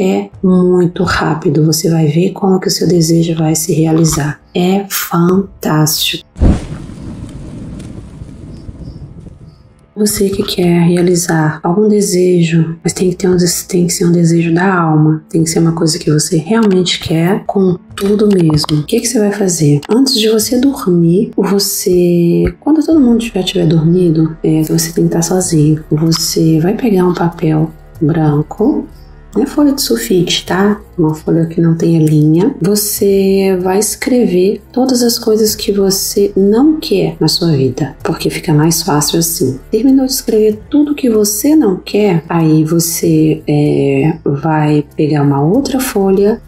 É muito rápido, você vai ver como que o seu desejo vai se realizar. É fantástico. Você que quer realizar algum desejo, mas tem que, ter um, tem que ser um desejo da alma, tem que ser uma coisa que você realmente quer, com tudo mesmo. O que, que você vai fazer? Antes de você dormir, você. Quando todo mundo já tiver dormido, é, você tem que estar sozinho. Você vai pegar um papel branco é folha de sulfite, tá? Uma folha que não tenha linha. Você vai escrever todas as coisas que você não quer na sua vida, porque fica mais fácil assim. Terminou de escrever tudo que você não quer, aí você é, vai pegar uma outra folha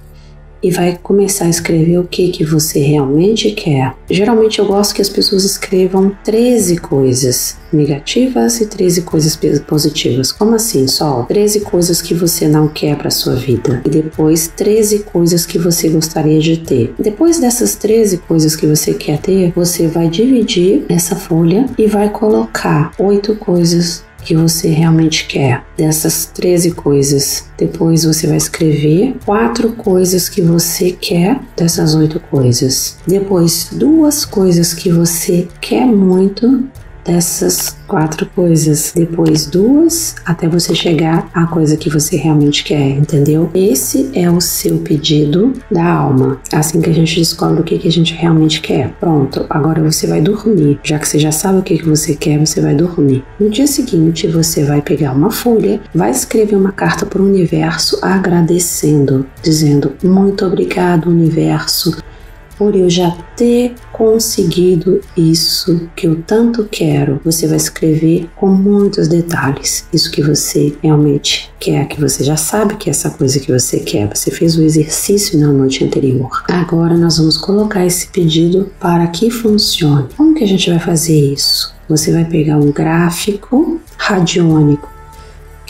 e vai começar a escrever o que que você realmente quer. Geralmente eu gosto que as pessoas escrevam 13 coisas negativas e 13 coisas positivas. Como assim, só? 13 coisas que você não quer para sua vida e depois 13 coisas que você gostaria de ter. Depois dessas 13 coisas que você quer ter, você vai dividir essa folha e vai colocar oito coisas que você realmente quer. Dessas 13 coisas, depois você vai escrever quatro coisas que você quer dessas oito coisas. Depois, duas coisas que você quer muito dessas quatro coisas, depois duas, até você chegar à coisa que você realmente quer, entendeu? Esse é o seu pedido da alma. Assim que a gente descobre o que, que a gente realmente quer. Pronto, agora você vai dormir. Já que você já sabe o que, que você quer, você vai dormir. No dia seguinte, você vai pegar uma folha, vai escrever uma carta para o universo agradecendo, dizendo: Muito obrigado, universo por eu já ter conseguido isso que eu tanto quero. Você vai escrever com muitos detalhes isso que você realmente quer, que você já sabe que é essa coisa que você quer. Você fez o exercício na noite anterior. Agora nós vamos colocar esse pedido para que funcione. Como que a gente vai fazer isso? Você vai pegar um gráfico radiônico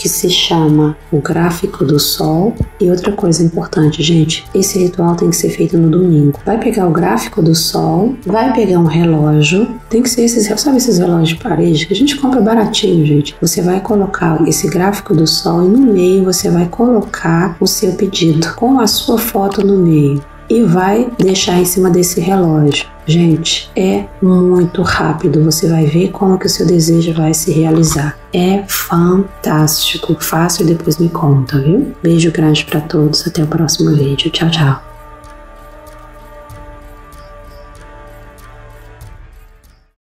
que se chama o gráfico do sol. E outra coisa importante, gente, esse ritual tem que ser feito no domingo. Vai pegar o gráfico do sol, vai pegar um relógio, tem que ser esses, sabe esses relógios de parede que a gente compra baratinho, gente. Você vai colocar esse gráfico do sol e no meio você vai colocar o seu pedido com a sua foto no meio e vai deixar em cima desse relógio. Gente, é muito rápido. Você vai ver como que o seu desejo vai se realizar. É fantástico. Fácil e depois me conta, viu? Beijo grande para todos. Até o próximo vídeo. Tchau, tchau.